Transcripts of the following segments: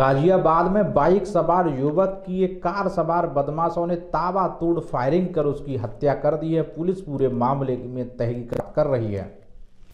गाजियाबाद में बाइक सवार युवक की एक कार सवार बदमाशों ने ताबा तोड़ फायरिंग कर उसकी हत्या कर दी है। पुलिस पूरे मामले में तहकीकात कर रही है।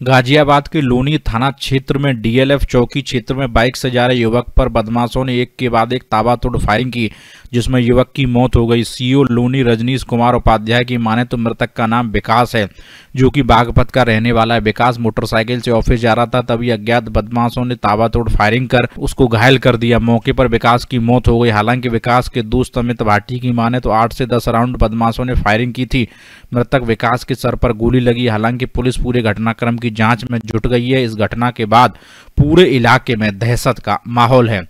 गाजियाबाद के लोनी थाना क्षेत्र में डीएलएफ चौकी क्षेत्र में बाइक से जा रहे युवक पर बदमाशों ने एक के बाद एक ताबातोड़ फायरिंग की, जिसमें युवक की मौत हो गई। सीओ लोनी रजनीश कुमार, उपाध्याय की माने तो मृतक का नाम विकास है, जो कि बागपत का रहने वाला है। विकास मोटरसाइकिल से ऑफ़िस जा रहा था, तभी अज्ञात बदमाशों ने ताबातोड़ फायरिंग कर उसको घायल कर दिया। मौके पर विकास की मौत हो गई। हालाँकि विकास के दोस्त अमित भाटी की माने तो आठ से दस राउंड बदमाशों ने फायरिंग की थी। मृतक विकास के सर पर गोली लगी। हालाँकि पुलिस पूरे घटनाक्रम की जाँच में जुट गई है। इस घटना के बाद पूरे इलाके में दहशत का माहौल है।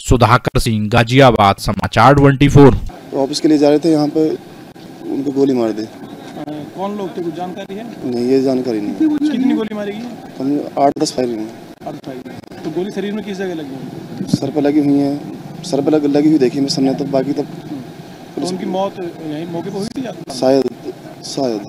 सुधाकर सिंह गाजियाबाद समाचार 24 तो ऑफ़िस के लिए जा रहे थे यहाँ पे उनको गोली मार दी। कौन लोग थे? कुछ जानकारी है? नहीं ये जानकारी नहीं कितनी गोली मारी गई आठ दस फायरिंग तो गोली शरीर में किस जगह लगी हुई? सर पे लगी हुई हैं। सर पे लग, लगी हुई देखी मैं सामने तब बाकी तब तो उनकी मौत यहीं मौके पर हुई थी शायद शायद।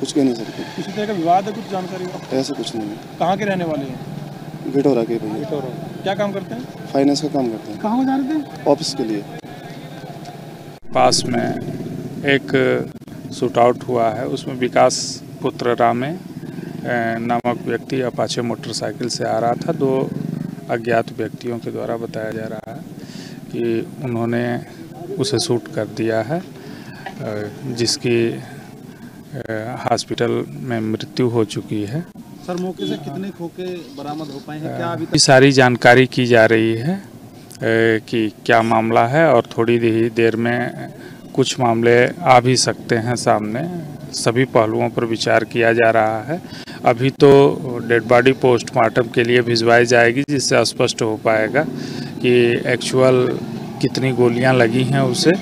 कुछ कह नहीं सकते। किसी तरह का विवाद है कुछ जानकारी ऐसा कुछ नहीं है। कहाँ के रहने वाले हैं? गिटोरा के भैया। क्या काम करते हैं? फाइनेंस का काम करते हैं। कहाँ जा रहे थे? ऑफ़िस के लिए। पास में एक शूट आउट हुआ है उसमें विकास पुत्र रामे नामक व्यक्ति अपाचे मोटरसाइकिल से आ रहा था। दो अज्ञात व्यक्तियों के द्वारा बताया जा रहा है कि उन्होंने उसे शूट कर दिया है जिसकी हॉस्पिटल में मृत्यु हो चुकी है। सर मौके से कितने खोखे बरामद हो पाए हैं? क्या अभी सारी जानकारी की जा रही है कि क्या मामला है और थोड़ी ही देर में कुछ मामले आ भी सकते हैं सामने। सभी पहलुओं पर विचार किया जा रहा है। अभी तो डेड बॉडी पोस्टमार्टम के लिए भिजवाई जाएगी जिससे स्पष्ट हो पाएगा कि एक्चुअल कितनी गोलियाँ लगी हैं उसे।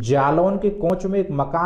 जालौन के कोच में एक मकान